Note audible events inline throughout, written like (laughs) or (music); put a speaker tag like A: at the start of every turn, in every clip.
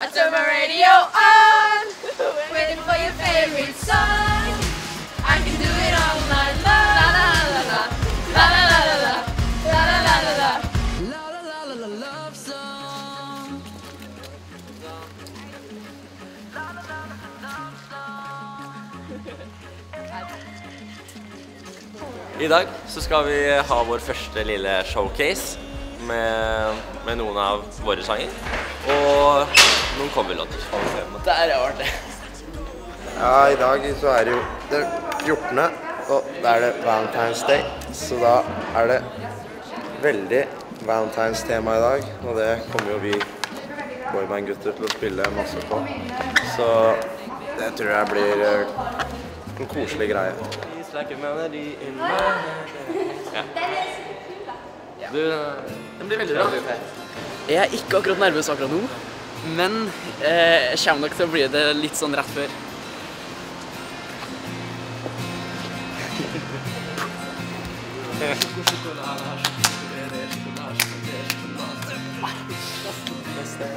A: I turn my radio on, (laughs) waiting for your favorite song. I can do it all night long. La la la la, la la la la la, la la la la la.
B: La la la la la love song.
C: I dag så skal vi ha vår første lille showcase med, med noen av våre sanger. Og noen coverlåter. Der er det.
D: Ja, i dag så er det jo den 14., og da er det Valentine's Day. Så da er det veldig Valentine's-tema i dag, og det kommer jo vi boyband-gutter til å spille masse på. Så det tror jeg blir eh, en koselig greie.
C: Like a melody in my head. Ja. Du, den blir veldig bra.
E: Jeg er ikke akkurat nervøs akkurat nå, men eh, jeg kommer nok til å bli det litt sånn rett før.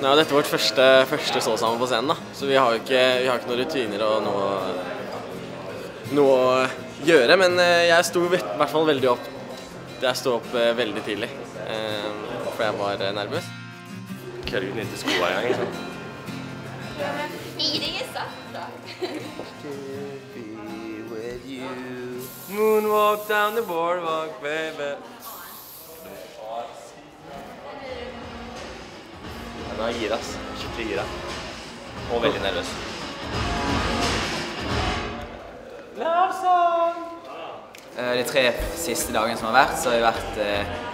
C: Nå er dette vårt første, første stå sammen på scenen, da. så vi har jo ikke, vi har ikke noen rutiner og noe, noe å gjøre. Men eh, jeg sto i hvert fall veldig opp Jeg sto opp eh, veldig tidlig, eh, for jeg var eh, nervøs. Køller ikke skoa engang. Liksom.
A: Up, da.
C: Moonwalk down the boardwalk, baby. Nå er jeg gira, ass. Skikkelig gira. Og veldig nervøs.
F: Eh, De tre siste dagene som har vært, så har vi vært eh,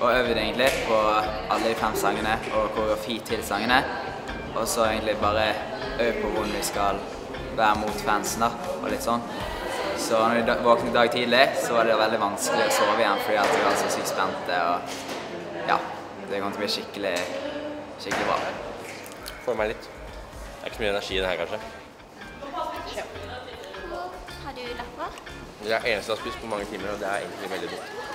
F: og øvd egentlig på alle de fem sangene og koreografi til sangene. Og så egentlig bare øvd på hvordan vi skal være mot fansen da, og litt sånn. Så når vi våknet i dag tidlig, så var det veldig vanskelig å sove igjen fordi at vi var så sykt spente. Og ja, det kommer til å bli skikkelig, skikkelig bra.
C: Får meg litt. Det er ikke så mye energi i det her, kanskje.
A: Har du lapper?
C: Det er eneste jeg har spist på mange timer, og det er egentlig veldig dumt.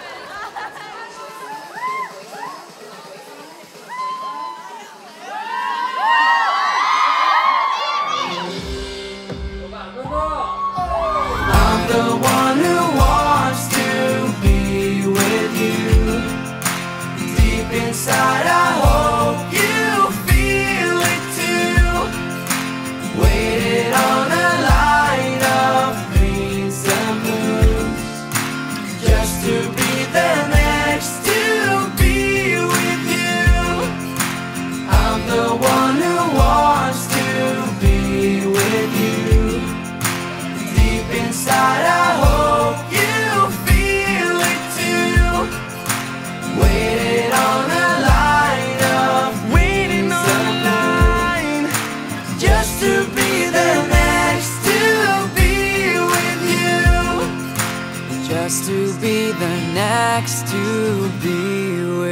B: Inside, I hope you feel it too. Waited on a line of greens and blues. Just to be there there next to be